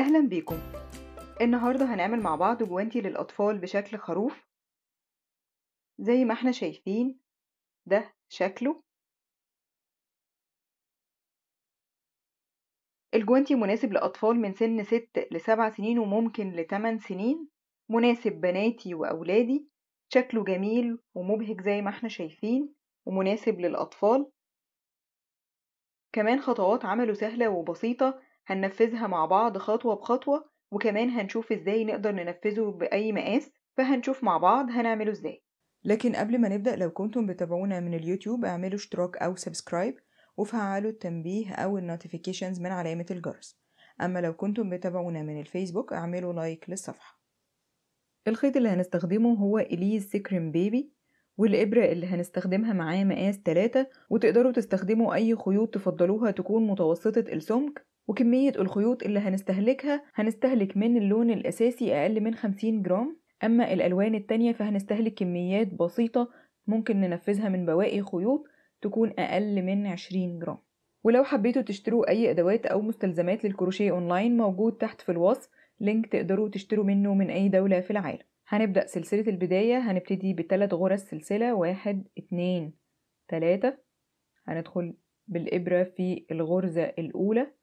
أهلا بيكم. النهاردة هنعمل مع بعض جوانتي للأطفال بشكل خروف. زي ما إحنا شايفين ده شكله. الجوانتي مناسب لأطفال من سن ست لسبع سنين وممكن لتمن سنين. مناسب بناتي وأولادي. شكله جميل ومبهج زي ما إحنا شايفين ومناسب للأطفال. كمان خطوات عمله سهلة وبسيطة هننفذها مع بعض خطوة بخطوة وكمان هنشوف إزاي نقدر ننفذه بأي مقاس فهنشوف مع بعض هنعمله إزاي. لكن قبل ما نبدأ لو كنتم بتابعونا من اليوتيوب اعملوا اشتراك أو subscribe وفعلوا التنبيه أو ال notifications من علامة الجرس. أما لو كنتم بتابعونا من الفيسبوك اعملوا like للصفحة. الخيط اللي هنستخدمه هو Alize Sekerim Bebe والإبرة اللي هنستخدمها معاه مقاس 3 وتقدروا تستخدموا أي خيوط تفضلوها تكون متوسطة السمك وكمية الخيوط اللي هنستهلكها هنستهلك من اللون الأساسي أقل من 50 جرام. أما الألوان التانية فهنستهلك كميات بسيطة ممكن ننفذها من بواقي خيوط تكون أقل من 20 جرام. ولو حبيتوا تشتروا أي أدوات أو مستلزمات للكروشيه أونلاين موجود تحت في الوصف link تقدروا تشتروا منه من أي دولة في العالم. هنبدأ سلسلة البداية هنبتدي بثلاث غرز سلسلة واحد اتنين تلاتة. هندخل بالإبرة في الغرزة الأولى.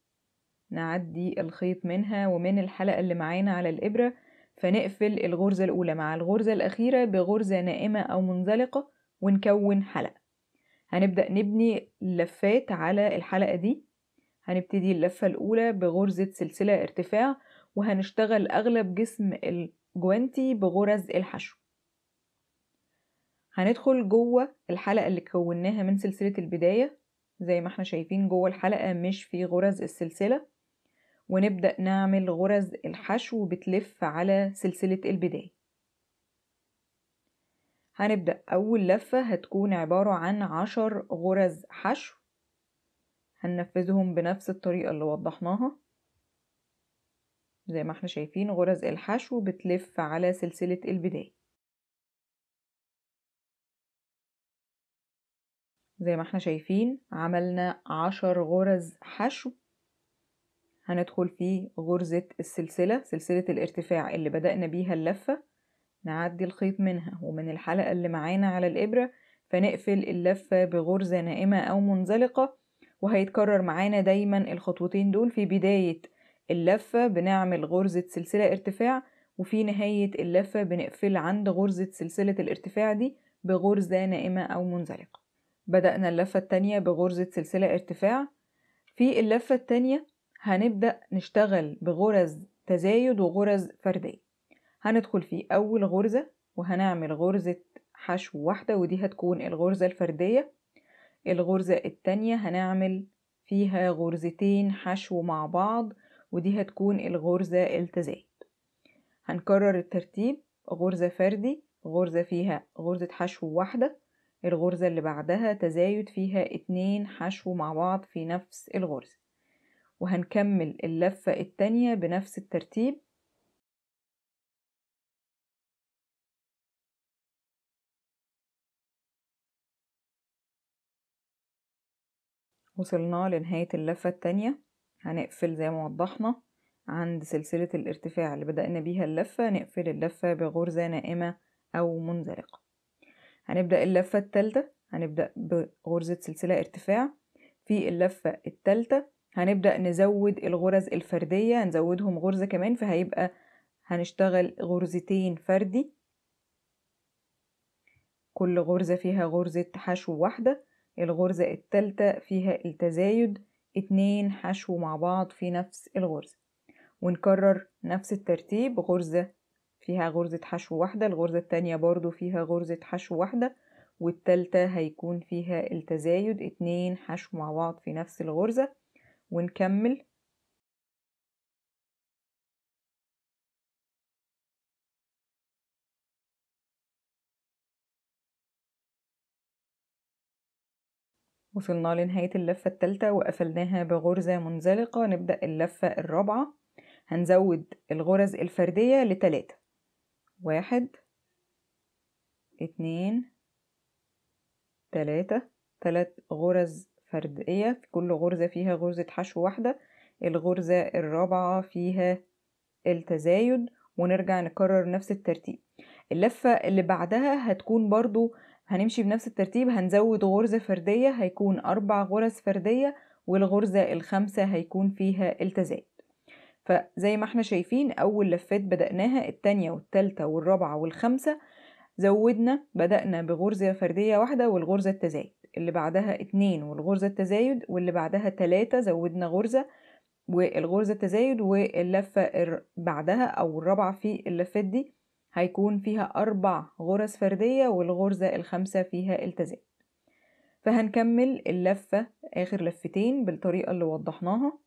نعدي الخيط منها ومن الحلقة اللي معانا على الإبرة فنقفل الغرزة الأولى مع الغرزة الأخيرة بغرزة نائمة أو منزلقة ونكون حلقة. هنبدأ نبني لفات على الحلقة دي. هنبتدي اللفة الأولى بغرزة سلسلة ارتفاع وهنشتغل أغلب جسم الجوانتي بغرز الحشو. هندخل جوه الحلقة اللي كوناها من سلسلة البداية. زي ما إحنا شايفين جوه الحلقة مش في غرز السلسلة. ونبدأ نعمل غرز الحشو بتلف على سلسلة البداية. هنبدأ أول لفة هتكون عبارة عن عشر غرز حشو. هننفذهم بنفس الطريقة اللي وضحناها. زي ما إحنا شايفين غرز الحشو بتلف على سلسلة البداية. زي ما إحنا شايفين عملنا عشر غرز حشو. هندخل في غرزة السلسلة سلسلة الارتفاع اللي بدأنا بيها اللفة. نعدي الخيط منها ومن الحلقة اللي معانا على الإبرة فنقفل اللفة بغرزة نائمة أو منزلقة وهيتكرر معانا دايما الخطوتين دول. في بداية اللفة بنعمل غرزة سلسلة ارتفاع وفي نهاية اللفة بنقفل عند غرزة سلسلة الارتفاع دي بغرزة نائمة أو منزلقة. بدأنا اللفة التانية بغرزة سلسلة ارتفاع. في اللفة التانية هنبدأ نشتغل بغرز تزايد وغرز فردية. هندخل في أول غرزة وهنعمل غرزة حشو واحدة ودي هتكون الغرزة الفردية. الغرزة التانية هنعمل فيها غرزتين حشو مع بعض ودي هتكون الغرزة التزايد. هنكرر الترتيب غرزة فردي غرزة فيها غرزة حشو واحدة. الغرزة اللي بعدها تزايد فيها اتنين حشو مع بعض في نفس الغرزة. وهنكمل اللفة التانية بنفس الترتيب. وصلنا لنهاية اللفة التانية. هنقفل زي ما وضحنا عند سلسلة الارتفاع اللي بدأنا بيها اللفة. نقفل اللفة بغرزة نائمة أو منزلقة. هنبدأ اللفة التالتة. هنبدأ بغرزة سلسلة ارتفاع. في اللفة التالتة هنبدأ نزود الغرز الفردية هنزودهم غرزة كمان فهيبقى هنشتغل غرزتين فردي. كل غرزة فيها غرزة حشو واحدة الغرزة التالتة فيها التزايد اتنين حشو مع بعض في نفس الغرزة. ونكرر نفس الترتيب غرزة فيها غرزة حشو واحدة الغرزة التانية برضو فيها غرزة حشو واحدة والتالتة هيكون فيها التزايد اتنين حشو مع بعض في نفس الغرزة. ونكمل. وصلنا لنهاية اللفة التالتة وقفلناها بغرزة منزلقة. نبدأ اللفة الرابعة. هنزود الغرز الفردية لتلاتة. واحد اتنين تلاتة. تلات غرز فردية في كل غرزة فيها غرزة حشو واحدة الغرزة الرابعة فيها التزايد ونرجع نكرر نفس الترتيب. اللفة اللي بعدها هتكون برضو هنمشي بنفس الترتيب هنزود غرزة فردية هيكون أربع غرز فردية والغرزة الخامسة هيكون فيها التزايد. فزي ما إحنا شايفين أول لفات بدأناها التانية والتالتة والرابعة والخامسة زودنا بدأنا بغرزة فردية واحدة والغرزة التزايد. اللي بعدها اتنين والغرزة التزايد واللي بعدها تلاتة زودنا غرزة والغرزة التزايد واللفة بعدها أو الرابعة في اللفات دي هيكون فيها أربع غرز فردية والغرزة الخامسة فيها التزايد. فهنكمل اللفة آخر لفتين بالطريقة اللي وضحناها.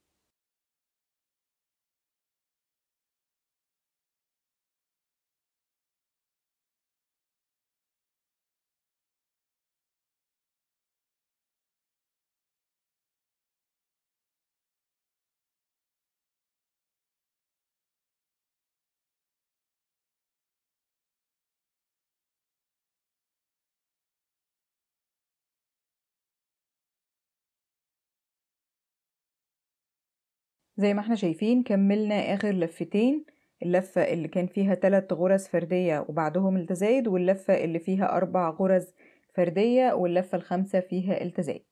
زي ما إحنا شايفين كملنا آخر لفتين اللفة اللي كان فيها تلات غرز فردية وبعدهم التزايد واللفة اللي فيها أربع غرز فردية واللفة الخامسة فيها التزايد.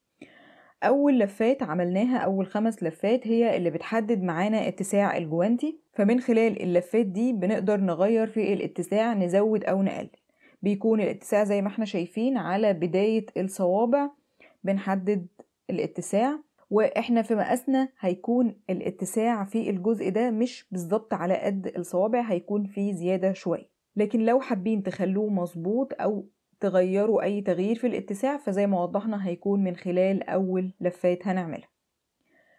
أول لفات عملناها أول خمس لفات هي اللي بتحدد معانا اتساع الجوانتي. فمن خلال اللفات دي بنقدر نغير في الاتساع نزود أو نقلل. بيكون الاتساع زي ما إحنا شايفين على بداية الصوابع بنحدد الاتساع. وإحنا في مقاسنا هيكون الاتساع في الجزء ده مش بالظبط على قد الصوابع هيكون فيه زيادة شوية. لكن لو حابين تخلوه مظبوط أو تغيروا أي تغيير في الاتساع فزي ما وضحنا هيكون من خلال أول لفات هنعملها.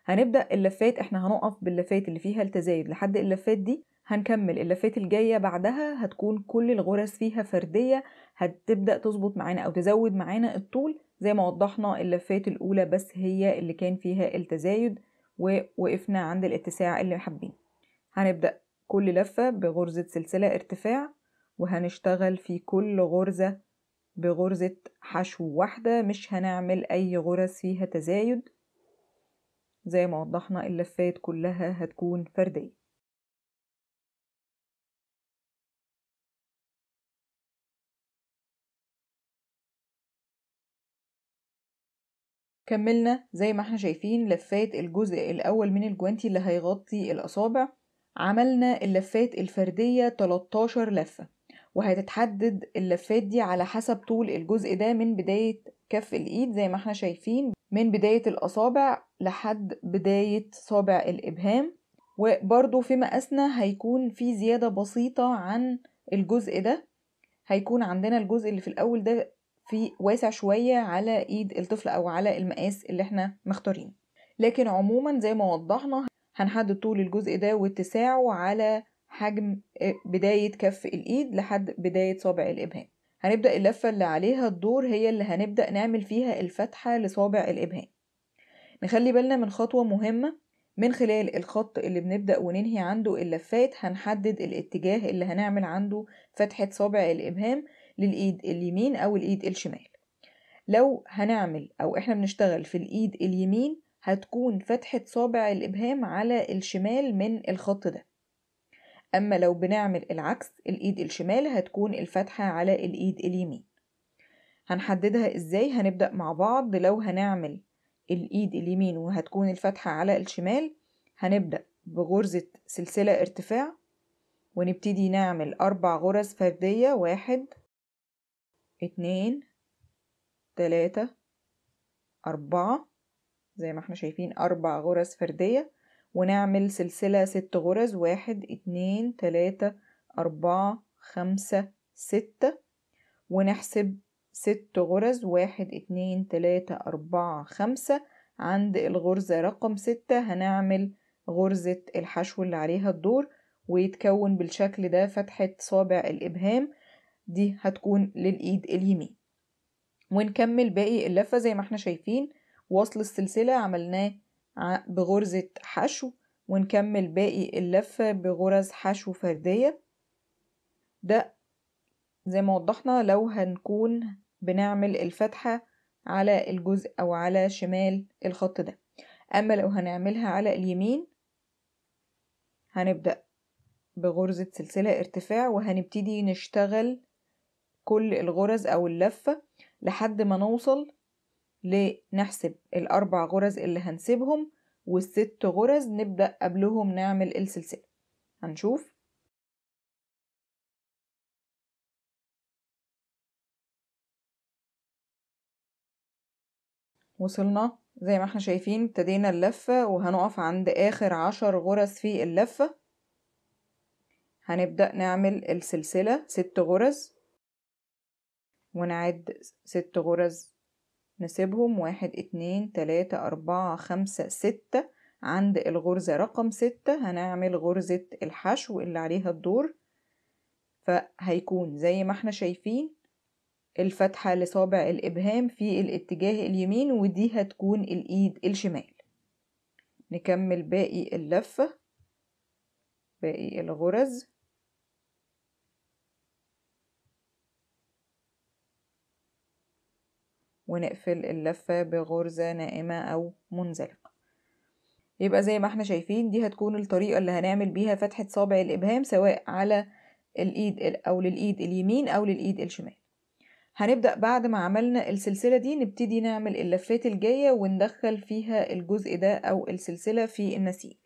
هنبدأ اللفات إحنا هنقف باللفات اللي فيها التزايد. لحد اللفات دي هنكمل. اللفات الجاية بعدها هتكون كل الغرز فيها فردية هتبدأ تظبط معانا أو تزود معانا الطول. زي ما وضحنا اللفات الأولى بس هي اللي كان فيها التزايد ووقفنا عند الاتساع اللي حابين هنبدأ كل لفة بغرزة سلسلة ارتفاع وهنشتغل في كل غرزة بغرزة حشو واحدة. مش هنعمل أي غرز فيها تزايد. زي ما وضحنا اللفات كلها هتكون فردية. كملنا زي ما إحنا شايفين لفات الجزء الأول من الجوانتي اللي هيغطي الأصابع. عملنا اللفات الفردية 13 لفة. وهتتحدد اللفات دي على حسب طول الجزء ده من بداية كف الإيد زي ما إحنا شايفين من بداية الأصابع لحد بداية صابع الإبهام. وبرضو في مقاسنا هيكون في زيادة بسيطة عن الجزء ده. هيكون عندنا الجزء اللي في الأول ده في واسع شوية على إيد الطفل أو على المقاس اللي إحنا مختارينه. لكن عموما زي ما وضحنا هنحدد طول الجزء ده واتساعه على حجم بداية كف الإيد لحد بداية صابع الإبهام. هنبدأ اللفة اللي عليها الدور هي اللي هنبدأ نعمل فيها الفتحة لصابع الإبهام. نخلي بالنا من خطوة مهمة. من خلال الخط اللي بنبدأ وننهي عنده اللفات هنحدد الاتجاه اللي هنعمل عنده فتحة صابع الإبهام للإيد اليمين أو الإيد الشمال. لو هنعمل أو إحنا بنشتغل في الإيد اليمين هتكون فتحة صابع الإبهام على الشمال من الخط ده. أما لو بنعمل العكس الإيد الشمال هتكون الفتحة على الإيد اليمين. هنحددها إزاي؟ هنبدأ مع بعض. لو هنعمل الإيد اليمين وهتكون الفتحة على الشمال هنبدأ بغرزة سلسلة ارتفاع ونبتدي نعمل أربع غرز فردية. واحد اتنين تلاتة أربعة زي ما إحنا شايفين أربع غرز فردية. ونعمل سلسلة ست غرز واحد اتنين تلاتة أربعة خمسة ستة. ونحسب ست غرز واحد اتنين تلاتة أربعة خمسة. عند الغرزة رقم ستة هنعمل غرزة الحشو اللي عليها الدور ويتكون بالشكل ده فتحة صابع الإبهام. دي هتكون للإيد اليمين. ونكمل باقي اللفة زي ما إحنا شايفين. وصل السلسلة عملناه بغرزة حشو ونكمل باقي اللفة بغرز حشو فردية. ده زي ما وضحنا لو هنكون بنعمل الفتحة على الجزء أو على شمال الخط ده. أما لو هنعملها على اليمين هنبدأ بغرزة سلسلة ارتفاع وهنبتدي نشتغل كل الغرز أو اللفة لحد ما نوصل لنحسب الأربع غرز اللي هنسيبهم والست غرز نبدأ قبلهم نعمل السلسلة. هنشوف. وصلنا. زي ما إحنا شايفين ابتدينا اللفة وهنقف عند آخر عشر غرز في اللفة. هنبدأ نعمل السلسلة ست غرز. ونعد ست غرز نسيبهم. واحد اتنين تلاتة أربعة خمسة ستة. عند الغرزة رقم ستة هنعمل غرزة الحشو اللي عليها الدور. فهيكون زي ما إحنا شايفين الفتحة لصابع الإبهام في الاتجاه اليمين ودي هتكون الإيد الشمال. نكمل باقي اللفة باقي الغرز. ونقفل اللفة بغرزة نائمة أو منزلقة. يبقى زي ما إحنا شايفين دي هتكون الطريقة اللي هنعمل بيها فتحة صابع الإبهام سواء على الإيد أو للإيد اليمين أو للإيد الشمال. هنبدأ بعد ما عملنا السلسلة دي نبتدي نعمل اللفات الجاية وندخل فيها الجزء ده أو السلسلة في النسيج.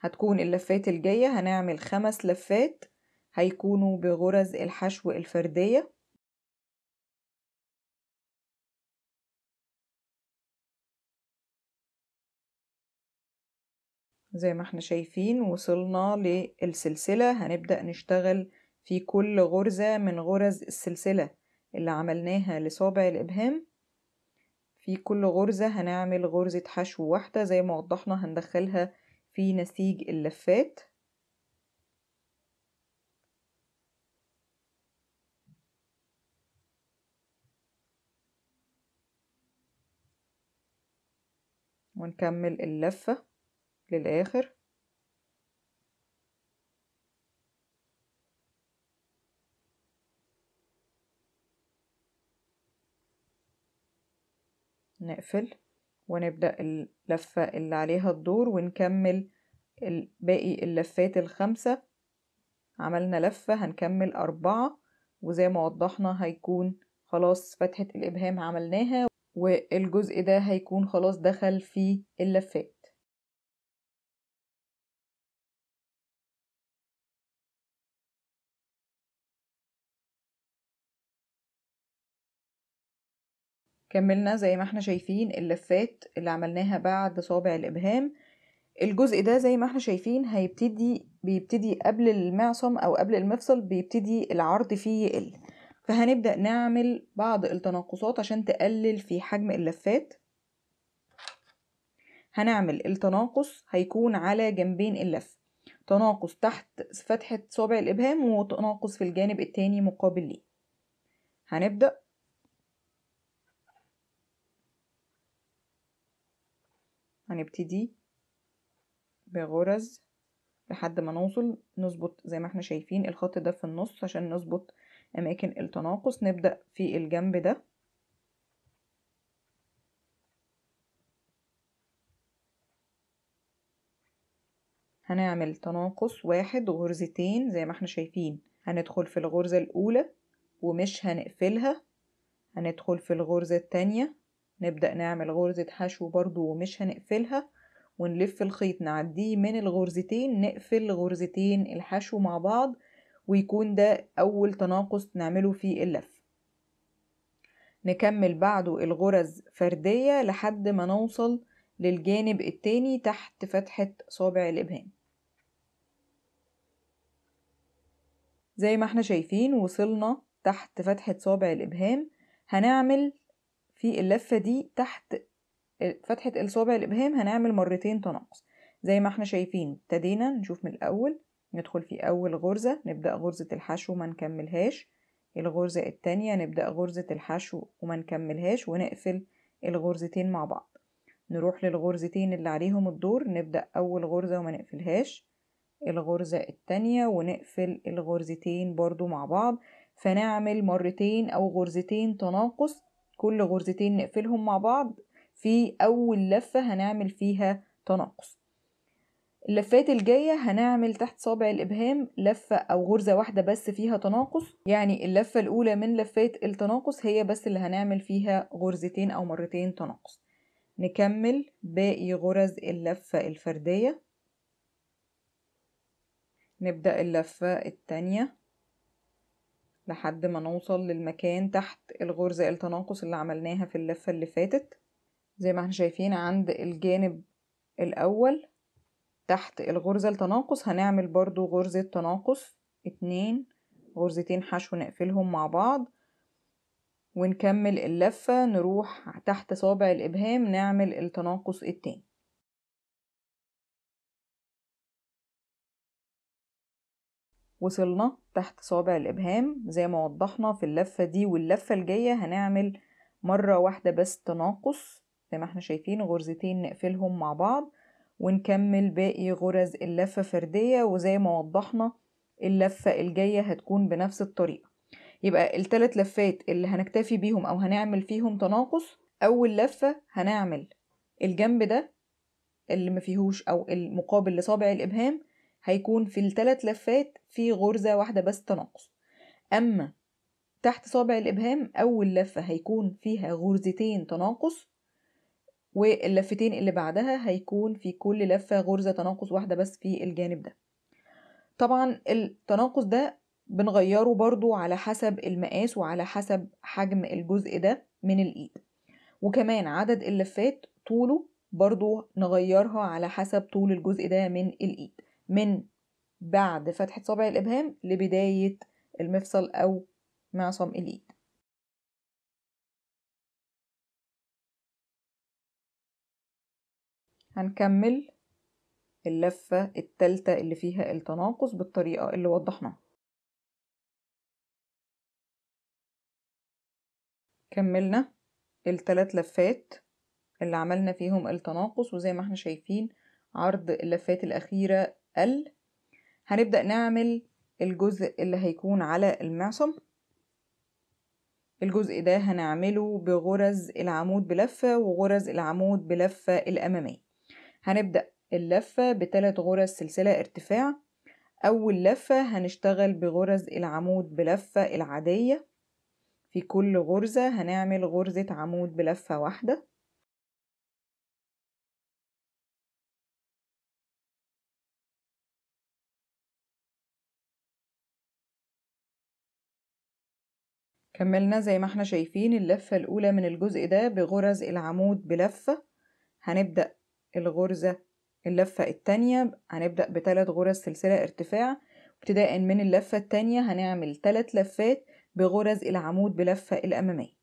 هتكون اللفات الجاية هنعمل خمس لفات هيكونوا بغرز الحشو الفردية. زي ما إحنا شايفين وصلنا للسلسلة. هنبدأ نشتغل في كل غرزة من غرز السلسلة اللي عملناها لصابع الإبهام. في كل غرزة هنعمل غرزة حشو واحدة زي ما وضحنا هندخلها في نسيج اللفات. ونكمل اللفة. للآخر. نقفل ونبدأ اللفة اللي عليها الدور ونكمل باقي اللفات الخمسة. عملنا لفة هنكمل أربعة وزي ما وضحنا هيكون خلاص فتحة الإبهام عملناها والجزء ده هيكون خلاص دخل في اللفات. كملنا زي ما إحنا شايفين اللفات اللي عملناها بعد صابع الإبهام. الجزء ده زي ما إحنا شايفين هيبتدي بيبتدي قبل المعصم أو قبل المفصل بيبتدي العرض فيه يقل. فهنبدأ نعمل بعض التناقصات عشان تقلل في حجم اللفات. هنعمل التناقص هيكون على جنبين اللف. تناقص تحت فتحة صابع الإبهام وتناقص في الجانب التاني مقابل ليه. هنبدأ هنبتدي بغرز لحد ما نوصل نظبط زي ما إحنا شايفين الخط ده في النص عشان نظبط أماكن التناقص. نبدأ في الجنب ده. هنعمل تناقص واحد غرزتين زي ما إحنا شايفين. هندخل في الغرزة الأولى ومش هنقفلها. هندخل في الغرزة التانية. نبدأ نعمل غرزة حشو برضو ومش هنقفلها ونلف الخيط نعديه من الغرزتين نقفل غرزتين الحشو مع بعض ويكون ده أول تناقص نعمله في اللف. نكمل بعده الغرز فردية لحد ما نوصل للجانب التاني تحت فتحة صابع الإبهام. زي ما إحنا شايفين وصلنا تحت فتحة صابع الإبهام هنعمل في اللفة دي تحت فتحة الصابع الإبهام هنعمل مرتين تناقص. زي ما إحنا شايفين ابتدينا نشوف من الأول ندخل في أول غرزة نبدأ غرزة الحشو ما نكملهاش. الغرزة التانية نبدأ غرزة الحشو وما نكملهاش ونقفل الغرزتين مع بعض. نروح للغرزتين اللي عليهم الدور نبدأ أول غرزة وما نقفلهاش. الغرزة التانية ونقفل الغرزتين برضو مع بعض. فنعمل مرتين أو غرزتين تناقص كل غرزتين نقفلهم مع بعض في أول لفة هنعمل فيها تناقص. اللفات الجاية هنعمل تحت صابع الإبهام لفة أو غرزة واحدة بس فيها تناقص. يعني اللفة الأولى من لفات التناقص هي بس اللي هنعمل فيها غرزتين أو مرتين تناقص. نكمل باقي غرز اللفة الفردية. نبدأ اللفة التانية. لحد ما نوصل للمكان تحت الغرزة التناقص اللي عملناها في اللفة اللي فاتت. زي ما إحنا شايفين عند الجانب الأول تحت الغرزة التناقص هنعمل برضو غرزة تناقص اتنين غرزتين حشو نقفلهم مع بعض. ونكمل اللفة نروح تحت صابع الإبهام نعمل التناقص التاني. وصلنا تحت صابع الإبهام. زي ما وضحنا في اللفة دي واللفة الجاية هنعمل مرة واحدة بس تناقص. زي ما إحنا شايفين غرزتين نقفلهم مع بعض ونكمل باقي غرز اللفة فردية. وزي ما وضحنا اللفة الجاية هتكون بنفس الطريقة. يبقى التلات لفات اللي هنكتفي بيهم أو هنعمل فيهم تناقص أول لفة هنعمل الجنب ده اللي مفيهوش أو المقابل لصابع الإبهام. هيكون في التلات لفات في غرزة واحدة بس تناقص. أما تحت صابع الإبهام أول لفة هيكون فيها غرزتين تناقص واللفتين اللي بعدها هيكون في كل لفة غرزة تناقص واحدة بس في الجانب ده. طبعا التناقص ده بنغيره برضو على حسب المقاس وعلى حسب حجم الجزء ده من الإيد. وكمان عدد اللفات طوله برضو نغيرها على حسب طول الجزء ده من الإيد. من بعد فتحة صابع الإبهام لبداية المفصل أو معصم الإيد. هنكمل اللفة التالتة اللي فيها التناقص بالطريقة اللي وضحناها. كملنا التلات لفات اللي عملنا فيهم التناقص وزي ما إحنا شايفين عرض اللفات الأخيرة قل هنبدأ نعمل الجزء اللي هيكون على المعصم. الجزء ده هنعمله بغرز العمود بلفة وغرز العمود بلفة الأمامية. هنبدأ اللفة بثلاث غرز سلسلة ارتفاع. أول لفة هنشتغل بغرز العمود بلفة العادية. في كل غرزة هنعمل غرزة عمود بلفة واحدة. كملنا زي ما إحنا شايفين اللفة الأولى من الجزء ده بغرز العمود بلفة. هنبدأ الغرزة اللفة التانية هنبدأ بثلاث غرز سلسلة ارتفاع. ابتداء من اللفة التانية هنعمل ثلاث لفات بغرز العمود بلفة الأمامية.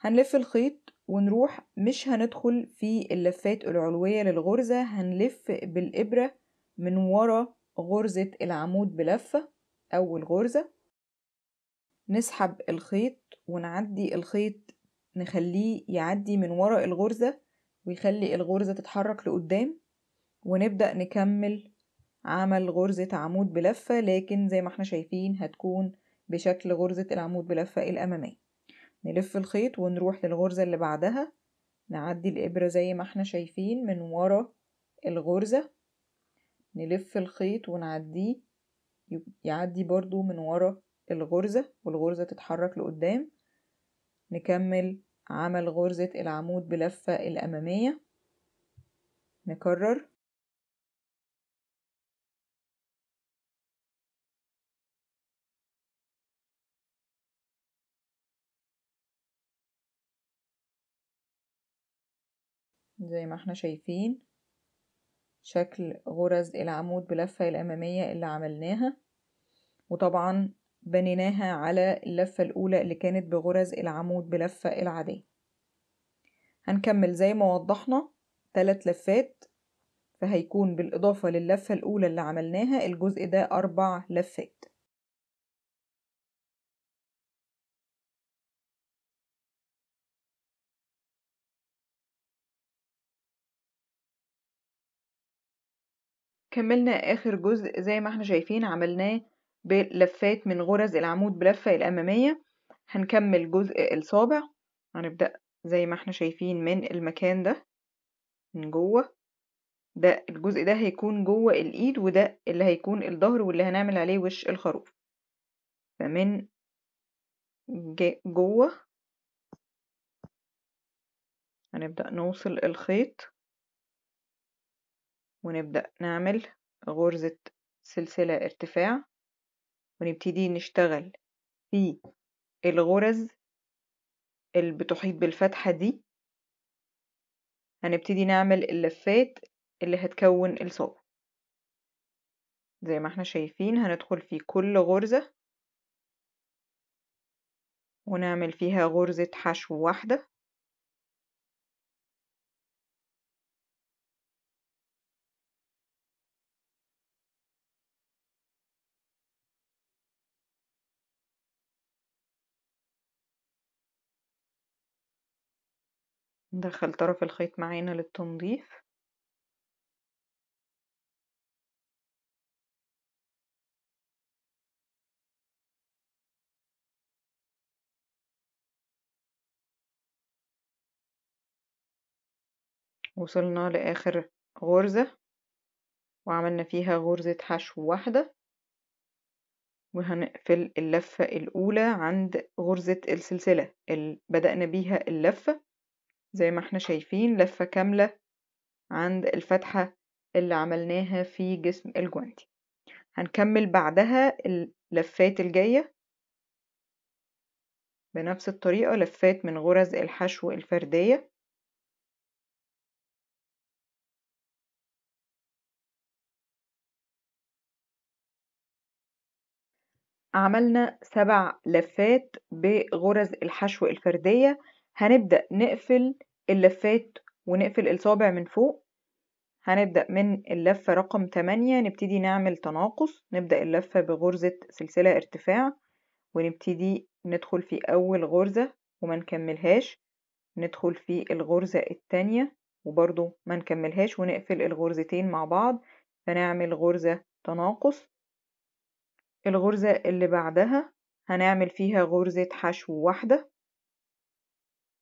هنلف الخيط ونروح مش هندخل في اللفات العلوية للغرزة هنلف بالإبرة من ورا غرزة العمود بلفة أول غرزة. نسحب الخيط ونعدي الخيط نخليه يعدي من ورا الغرزة ويخلي الغرزة تتحرك لقدام ونبدأ نكمل عمل غرزة عمود بلفة لكن زي ما إحنا شايفين هتكون بشكل غرزة العمود بلفة الأمامية. نلف الخيط ونروح للغرزة اللي بعدها نعدي الإبرة زي ما إحنا شايفين من ورا الغرزة. نلف الخيط ونعديه يعدي برضو من ورا الغرزة والغرزة تتحرك لقدام. نكمل عمل غرزة العمود بلفة الأمامية. نكرر. زي ما إحنا شايفين شكل غرز العمود بلفة الأمامية اللي عملناها. وطبعا بنيناها على اللفة الأولى اللي كانت بغرز العمود بلفة العادية. هنكمل زي ما وضحنا تلات لفات فهيكون بالإضافة للفة الأولى اللي عملناها الجزء ده أربع لفات. كملنا آخر جزء زي ما إحنا شايفين عملناه بلفات من غرز العمود بلفة الأمامية. هنكمل جزء الصابع هنبدأ زي ما إحنا شايفين من المكان ده من جوه. ده الجزء ده هيكون جوه الإيد وده اللي هيكون الظهر واللي هنعمل عليه وش الخروف. فمن جوه هنبدأ نوصل الخيط ونبدأ نعمل غرزة سلسلة ارتفاع. ونبتدي نشتغل في الغرز اللي بتحيط بالفتحة دي. هنبتدي نعمل اللفات اللي هتكون الصوب زي ما إحنا شايفين هندخل في كل غرزة ونعمل فيها غرزة حشو واحدة. ندخل طرف الخيط معانا للتنظيف. وصلنا لآخر غرزة وعملنا فيها غرزة حشو واحدة. وهنقفل اللفة الأولى عند غرزة السلسلة اللي بدأنا بيها اللفة. زي ما إحنا شايفين لفة كاملة عند الفتحة اللي عملناها في جسم الجوانتي. هنكمل بعدها اللفات الجاية بنفس الطريقة لفات من غرز الحشو الفردية. عملنا سبع لفات بغرز الحشو الفردية. هنبدأ نقفل اللفات ونقفل الصابع من فوق. هنبدأ من اللفة رقم 8 نبتدي نعمل تناقص. نبدأ اللفة بغرزة سلسلة ارتفاع ونبتدي ندخل في أول غرزة وما نكملهاش. ندخل في الغرزة التانية وبرضو ما نكملهاش ونقفل الغرزتين مع بعض. فنعمل غرزة تناقص. الغرزة اللي بعدها هنعمل فيها غرزة حشو واحدة.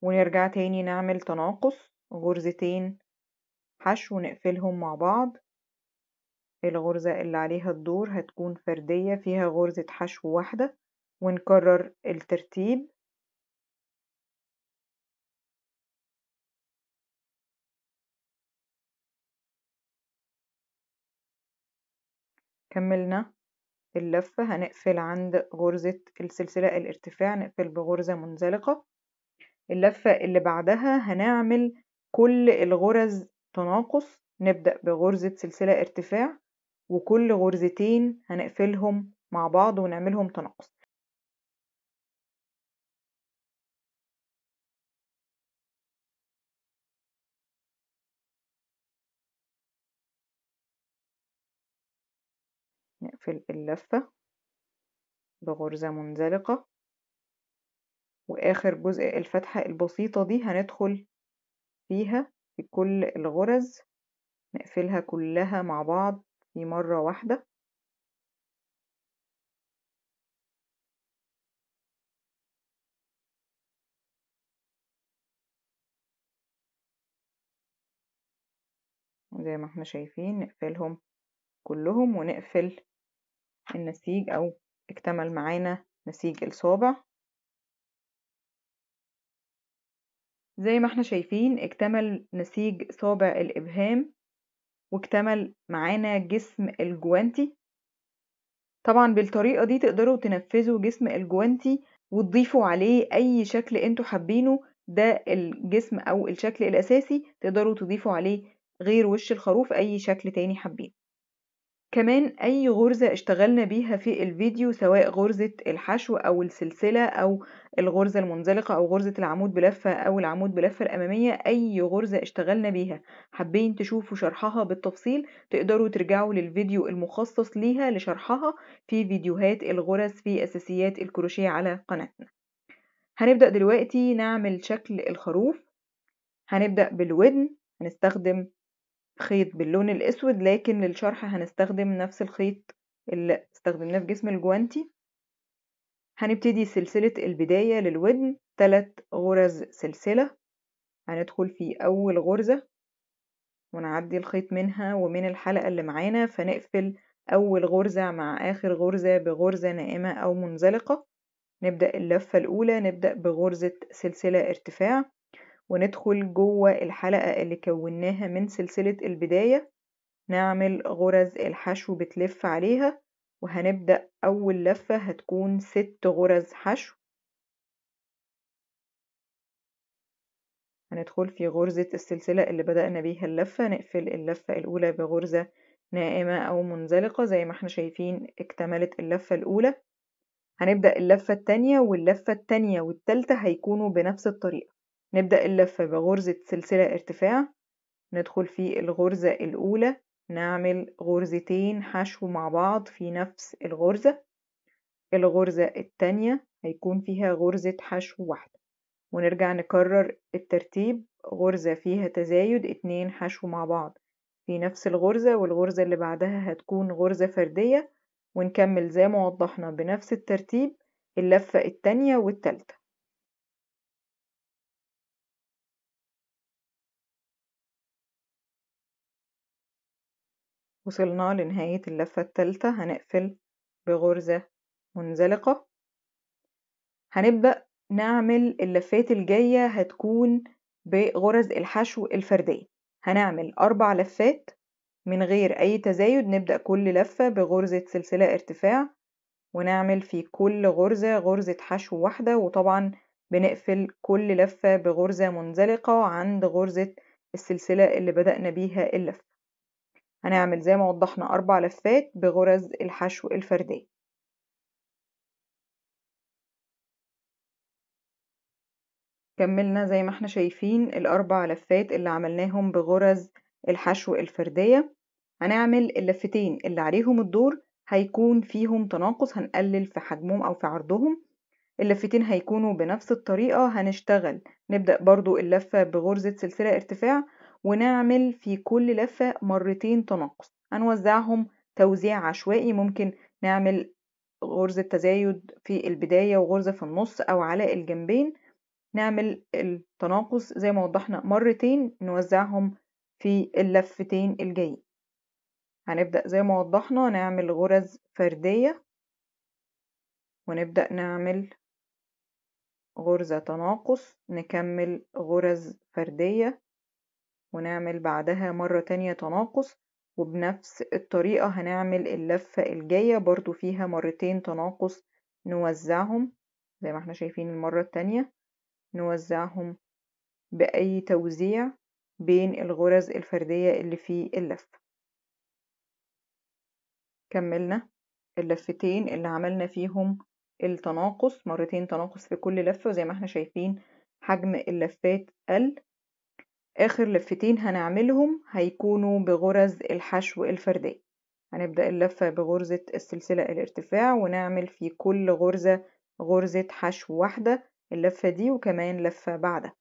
ونرجع تاني نعمل تناقص غرزتين حشو نقفلهم مع بعض. الغرزة اللي عليها الدور هتكون فردية فيها غرزة حشو واحدة ونكرر الترتيب. كملنا اللفة هنقفل عند غرزة السلسلة الارتفاع نقفل بغرزة منزلقة. اللفة اللي بعدها هنعمل كل الغرز تناقص نبدأ بغرزة سلسلة ارتفاع وكل غرزتين هنقفلهم مع بعض ونعملهم تناقص. نقفل اللفة بغرزة منزلقة. وآخر جزء الفتحة البسيطة دي هندخل فيها في كل الغرز نقفلها كلها مع بعض في مرة واحدة. زي ما إحنا شايفين نقفلهم كلهم ونقفل النسيج أو اكتمل معانا نسيج الصابع. زي ما إحنا شايفين اكتمل نسيج صابع الإبهام واكتمل معانا جسم الجوانتي. طبعا بالطريقة دي تقدروا تنفذوا جسم الجوانتي وتضيفوا عليه أي شكل أنتوا حابينه ده الجسم أو الشكل الأساسي تقدروا تضيفوا عليه غير وش الخروف أي شكل تاني حابينه. كمان أي غرزة اشتغلنا بيها في الفيديو سواء غرزة الحشو أو السلسلة أو الغرزة المنزلقة أو غرزة العمود بلفة أو العمود بلفة الأمامية أي غرزة اشتغلنا بيها حابين تشوفوا شرحها بالتفصيل تقدروا ترجعوا للفيديو المخصص ليها لشرحها في فيديوهات الغرز في أساسيات الكروشيه على قناتنا. هنبدأ دلوقتي نعمل شكل الخروف. هنبدأ بالودن هنستخدم خيط باللون الأسود لكن للشرح هنستخدم نفس الخيط اللي استخدمناه في جسم الجوانتي. هنبتدي سلسلة البداية للودن تلات غرز سلسلة. هندخل في أول غرزة ونعدي الخيط منها ومن الحلقة اللي معانا فنقفل أول غرزة مع آخر غرزة بغرزة نائمة أو منزلقة. نبدأ اللفة الأولى نبدأ بغرزة سلسلة ارتفاع. وندخل جوه الحلقة اللي كوناها من سلسلة البداية. نعمل غرز الحشو بتلف عليها وهنبدأ أول لفة هتكون ست غرز حشو. هندخل في غرزة السلسلة اللي بدأنا بيها اللفة نقفل اللفة الأولى بغرزة نائمة أو منزلقة زي ما إحنا شايفين اكتملت اللفة الأولى. هنبدأ اللفة التانية واللفة التانية والتالتة هيكونوا بنفس الطريقة. نبدأ اللفة بغرزة سلسلة ارتفاع ندخل في الغرزة الأولى نعمل غرزتين حشو مع بعض في نفس الغرزة. الغرزة التانية هيكون فيها غرزة حشو واحدة ونرجع نكرر الترتيب غرزة فيها تزايد اتنين حشو مع بعض في نفس الغرزة والغرزة اللي بعدها هتكون غرزة فردية ونكمل زي ما وضحنا بنفس الترتيب اللفة التانية والتالتة. وصلنا لنهاية اللفة التالتة هنقفل بغرزة منزلقة. هنبدأ نعمل اللفات الجاية هتكون بغرز الحشو الفردية. هنعمل أربع لفات من غير أي تزايد نبدأ كل لفة بغرزة سلسلة ارتفاع ونعمل في كل غرزة غرزة حشو واحدة وطبعا بنقفل كل لفة بغرزة منزلقة عند غرزة السلسلة اللي بدأنا بيها اللفة. هنعمل زي ما وضحنا أربع لفات بغرز الحشو الفردية كملنا زي ما إحنا شايفين الأربع لفات اللي عملناهم بغرز الحشو الفردية. هنعمل اللفتين اللي عليهم الدور هيكون فيهم تناقص هنقلل في حجمهم أو في عرضهم. اللفتين هيكونوا بنفس الطريقة هنشتغل. نبدأ برضو اللفة بغرزة سلسلة ارتفاع ونعمل في كل لفة مرتين تناقص هنوزعهم توزيع عشوائي ممكن نعمل غرزة تزايد في البداية وغرزة في النص أو على الجنبين. نعمل التناقص زي ما وضحنا مرتين نوزعهم في اللفتين الجايين. هنبدأ زي ما وضحنا نعمل غرز فردية. ونبدأ نعمل غرزة تناقص نكمل غرز فردية. ونعمل بعدها مرة تانية تناقص وبنفس الطريقة هنعمل اللفة الجاية برضو فيها مرتين تناقص نوزعهم زي ما إحنا شايفين المرة التانية نوزعهم بأي توزيع بين الغرز الفردية اللي في اللفة كملنا اللفتين اللي عملنا فيهم التناقص مرتين تناقص في كل لفة وزي ما إحنا شايفين حجم اللفات قل. آخر لفتين هنعملهم هيكونوا بغرز الحشو الفردية هنبدأ اللفة بغرزة السلسلة الارتفاع ونعمل في كل غرزة غرزة حشو واحدة اللفة دي وكمان لفة بعدها.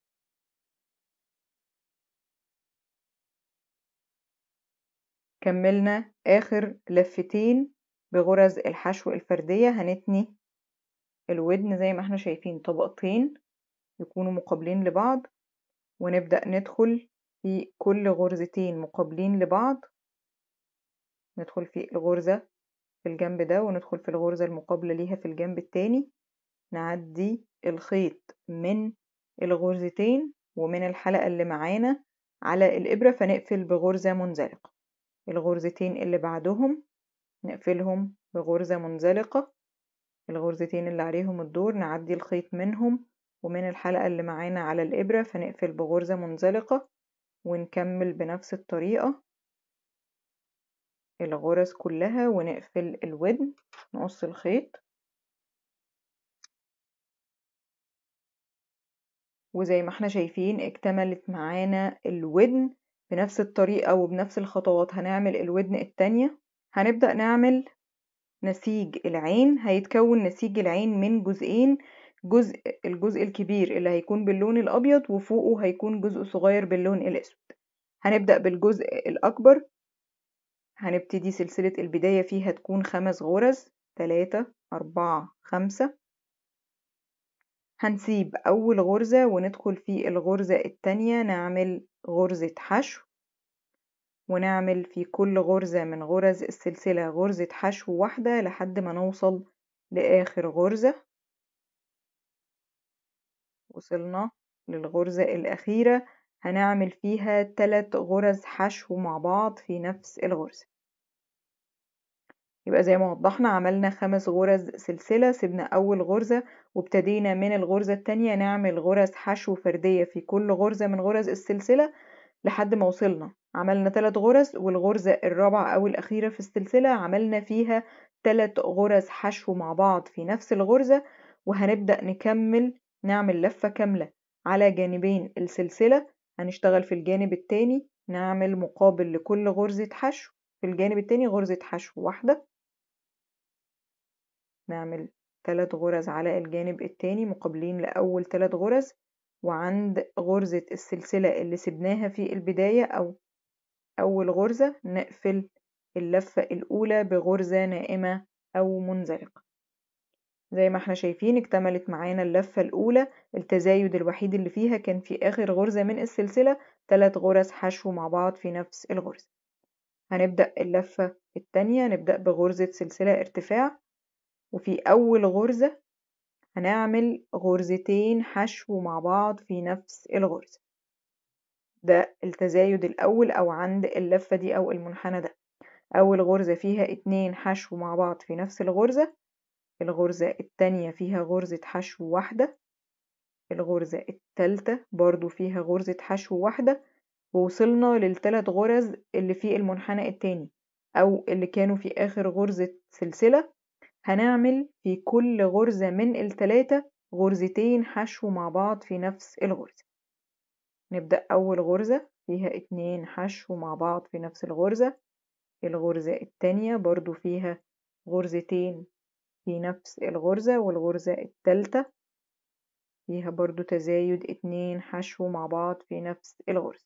كملنا آخر لفتين بغرز الحشو الفردية. هنتني الودن زي ما إحنا شايفين طبقتين يكونوا مقابلين لبعض. ونبدأ ندخل في كل غرزتين مقابلين لبعض. ندخل في الغرزة في الجنب ده وندخل في الغرزة المقابلة ليها في الجنب التاني. نعدي الخيط من الغرزتين ومن الحلقة اللي معانا على الإبرة فنقفل بغرزة منزلقة. الغرزتين اللي بعدهم نقفلهم بغرزة منزلقة. الغرزتين اللي عليهم الدور نعدي الخيط منهم ومن الحلقة اللي معانا على الإبرة فنقفل بغرزة منزلقة ونكمل بنفس الطريقة. الغرز كلها ونقفل الودن نقص الخيط. وزي ما إحنا شايفين اكتملت معانا الودن بنفس الطريقة وبنفس الخطوات. هنعمل الودن التانية. هنبدأ نعمل نسيج العين. هيتكون نسيج العين من جزئين جزء الجزء الكبير اللي هيكون باللون الأبيض وفوقه هيكون جزء صغير باللون الأسود. هنبدأ بالجزء الأكبر. هنبتدي سلسلة البداية فيها تكون خمس غرز تلاتة أربعة خمسة. هنسيب أول غرزة وندخل في الغرزة التانية نعمل غرزة حشو. ونعمل في كل غرزة من غرز السلسلة غرزة حشو واحدة لحد ما نوصل لآخر غرزة. وصلنا للغرزة الأخيرة. هنعمل فيها تلات غرز حشو مع بعض في نفس الغرزة. يبقى زي ما وضحنا عملنا خمس غرز سلسلة سيبنا أول غرزة وابتدينا من الغرزة التانية نعمل غرز حشو فردية في كل غرزة من غرز السلسلة لحد ما وصلنا. عملنا تلات غرز والغرزة الرابعة أو الأخيرة في السلسلة عملنا فيها تلات غرز حشو مع بعض في نفس الغرزة. وهنبدأ نكمل نعمل لفة كاملة. على جانبين السلسلة هنشتغل في الجانب التاني نعمل مقابل لكل غرزة حشو في الجانب التاني غرزة حشو واحدة. نعمل تلات غرز على الجانب التاني مقابلين لأول تلات غرز وعند غرزة السلسلة اللي سبناها في البداية أو أول غرزة نقفل اللفة الأولى بغرزة نائمة أو منزلقة. زي ما إحنا شايفين اكتملت معانا اللفة الأولى التزايد الوحيد اللي فيها كان في آخر غرزة من السلسلة تلات غرز حشو مع بعض في نفس الغرزة. هنبدأ اللفة التانية نبدأ بغرزة سلسلة ارتفاع. وفي أول غرزة هنعمل غرزتين حشو مع بعض في نفس الغرزة. ده التزايد الأول أو عند اللفة دي أو المنحنى ده. أول غرزة فيها اتنين حشو مع بعض في نفس الغرزة الغرزة التانية فيها غرزة حشو واحدة الغرزة التالتة برضو فيها غرزة حشو واحدة ووصلنا للتلات غرز اللي في المنحنى التاني أو اللي كانوا في آخر غرزة سلسلة. هنعمل في كل غرزة من التلاتة غرزتين حشو مع بعض في نفس الغرزة. نبدأ أول غرزة فيها اتنين حشو مع بعض في نفس الغرزة. الغرزة التانية برضو فيها غرزتين في نفس الغرزة والغرزة التالتة فيها برضو تزايد اتنين حشو مع بعض في نفس الغرزة.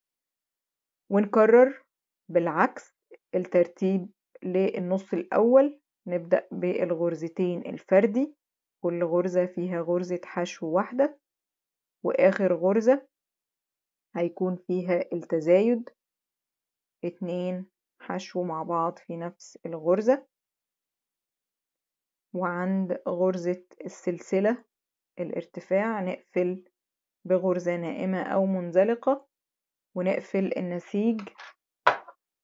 ونكرر بالعكس الترتيب للنص الأول نبدأ بالغرزتين الفردي كل غرزة فيها غرزة حشو واحدة وآخر غرزة هيكون فيها التزايد اتنين حشو مع بعض في نفس الغرزة. وعند غرزة السلسلة الارتفاع نقفل بغرزة نائمة أو منزلقة ونقفل النسيج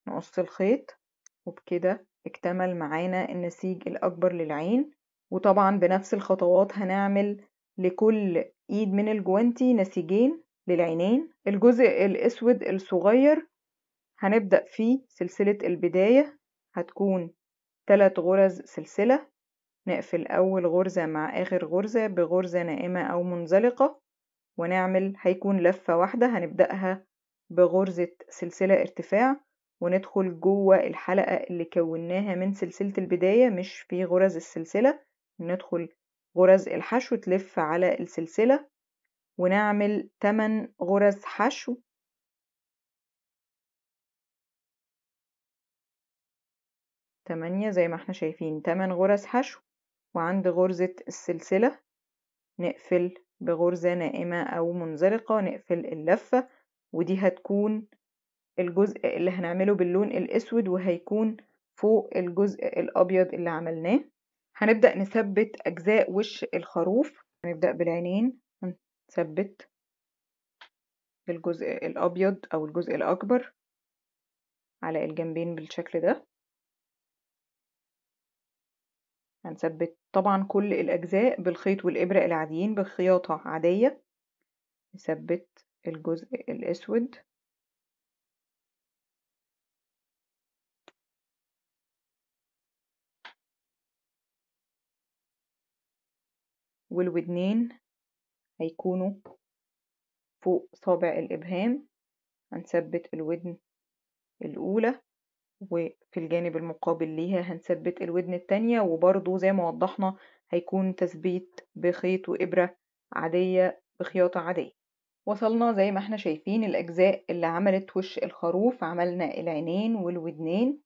نقص الخيط وبكده اكتمل معانا النسيج الأكبر للعين. وطبعا بنفس الخطوات هنعمل لكل إيد من الجوانتي نسيجين للعينين. الجزء الأسود الصغير هنبدأ فيه سلسلة البداية هتكون تلات غرز سلسلة. نقفل أول غرزة مع آخر غرزة بغرزة نائمة أو منزلقة ونعمل هيكون لفة واحدة هنبدأها بغرزة سلسلة ارتفاع وندخل جوه الحلقة اللي كوناها من سلسلة البداية مش في غرز السلسلة. ندخل غرز الحشو تلف على السلسلة ونعمل 8 غرز حشو. تمانية زي ما إحنا شايفين تمن غرز حشو. وعند غرزة السلسلة نقفل بغرزة نائمة أو منزلقة نقفل اللفة ودي هتكون الجزء اللي هنعمله باللون الأسود وهيكون فوق الجزء الأبيض اللي عملناه. هنبدأ نثبت أجزاء وش الخروف. هنبدأ بالعينين هنثبت الجزء الأبيض أو الجزء الأكبر على الجنبين بالشكل ده. هنثبت طبعا كل الأجزاء بالخيط والإبرة العاديين بخياطة عادية. نثبت الجزء الأسود. والودنين هيكونوا فوق صابع الإبهام. هنثبت الودن الأولى. وفي الجانب المقابل ليها هنثبت الودن التانية وبرضو زي ما وضحنا هيكون تثبيت بخيط وإبرة عادية بخياطة عادية. وصلنا زي ما إحنا شايفين الأجزاء اللي عملت وش الخروف عملنا العينين والودنين.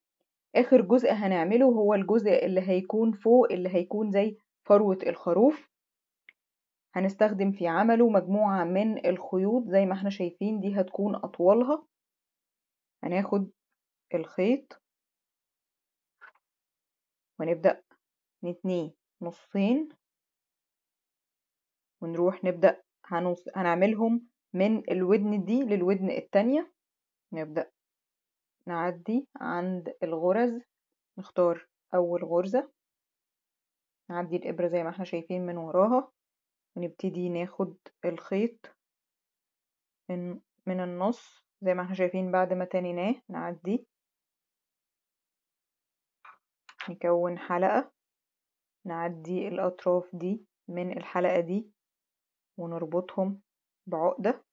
آخر جزء هنعمله هو الجزء اللي هيكون فوق اللي هيكون زي فروة الخروف. هنستخدم في عمله مجموعة من الخيوط زي ما إحنا شايفين دي هتكون أطولها هناخد الخيط. ونبدأ نتنيه نصين. ونروح نبدأ هنوص... هنعملهم من الودن دي للودن التانية. نبدأ نعدي عند الغرز. نختار أول غرزة. نعدي الإبرة زي ما إحنا شايفين من وراها. ونبتدي ناخد الخيط من, من النص. زي ما إحنا شايفين بعد ما تنيناه نعدي. نكون حلقة نعدي الأطراف دي من الحلقة دي ونربطهم بعقدة.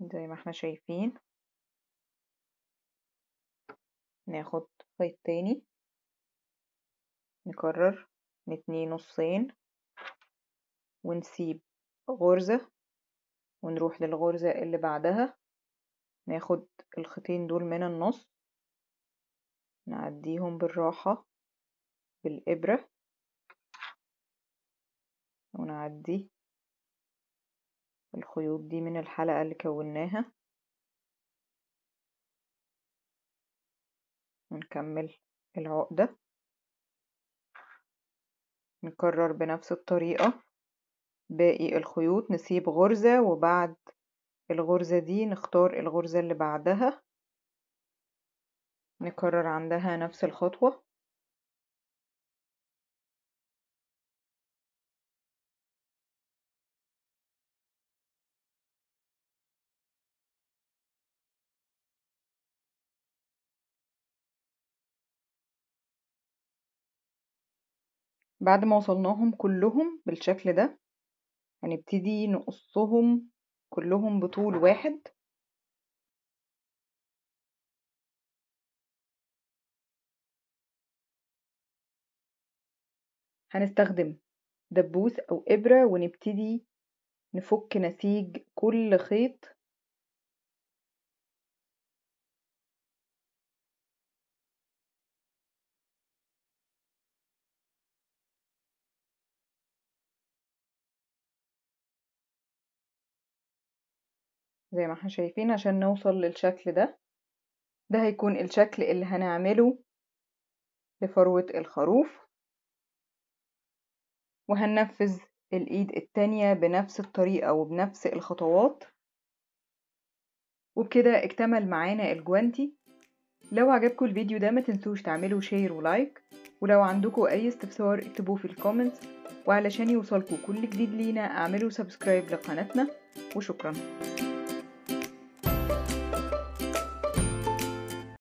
زي ما إحنا شايفين ناخد خيط تاني نكرر نتنيه نصين ونسيب غرزة. ونروح للغرزة اللي بعدها. ناخد الخيطين دول من النص. نعديهم بالراحة بالإبرة. ونعدي الخيوط دي من الحلقة اللي كوناها. ونكمل العقدة. نكرر بنفس الطريقة. باقي الخيوط نسيب غرزة وبعد الغرزة دي نختار الغرزة اللي بعدها. نكرر عندها نفس الخطوة. بعد ما وصلناهم كلهم بالشكل ده هنبتدي نقصهم كلهم بطول واحد. هنستخدم دبوس أو إبرة ونبتدي نفك نسيج كل خيط. زي ما إحنا شايفين عشان نوصل للشكل ده ده هيكون الشكل اللي هنعمله لفروة الخروف وهننفذ الإيد التانية بنفس الطريقة وبنفس الخطوات. وبكده اكتمل معانا الجوانتي. لو عجبكم الفيديو ده ما تنسوش تعملوا share و like ولو عندكم أي استفسار اكتبوه في ال comments وعلشان يوصلكم كل جديد لينا اعملوا subscribe لقناتنا. وشكرا.